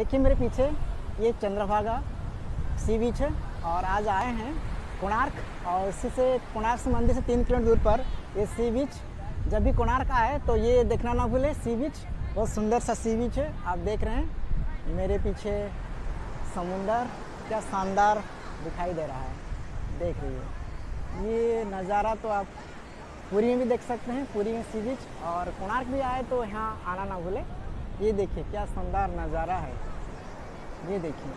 देखिए मेरे पीछे ये चंद्रभागा सी बीच है और आज आए हैं कोणार्क और इसी से कोणार्क मंदिर से तीन किलोमीटर दूर पर ये सी बीच। जब भी कोणार्क आए तो ये देखना ना भूले, सी बीच बहुत सुंदर सा सी बीच है। आप देख रहे हैं मेरे पीछे समुंदर, क्या शानदार दिखाई दे रहा है। देख रही ये नज़ारा तो आप पूरी में भी देख सकते हैं, पूरी में सी बीच और कोणार्क भी आए तो यहाँ आना ना भूले। ये देखिए क्या शानदार नज़ारा है। ये देखिए।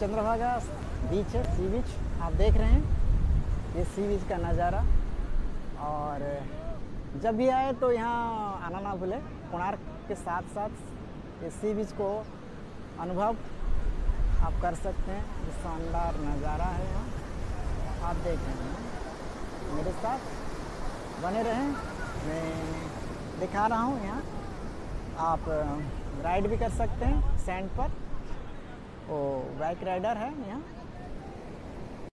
चंद्रभागा बीच है सी बीच आप देख रहे हैं, ये सी बीच का नज़ारा। और जब भी आए तो यहाँ आना ना भूले कोणार्क के साथ साथ इस सी बीच को अनुभव आप कर सकते हैं। जो शानदार नज़ारा है यहाँ। आप देख रहे हैं। मेरे साथ बने रहें। मैं दिखा रहा हूँ यहाँ। आप राइड भी कर सकते हैं सैंड पर। वो बाइक राइडर है यहाँ।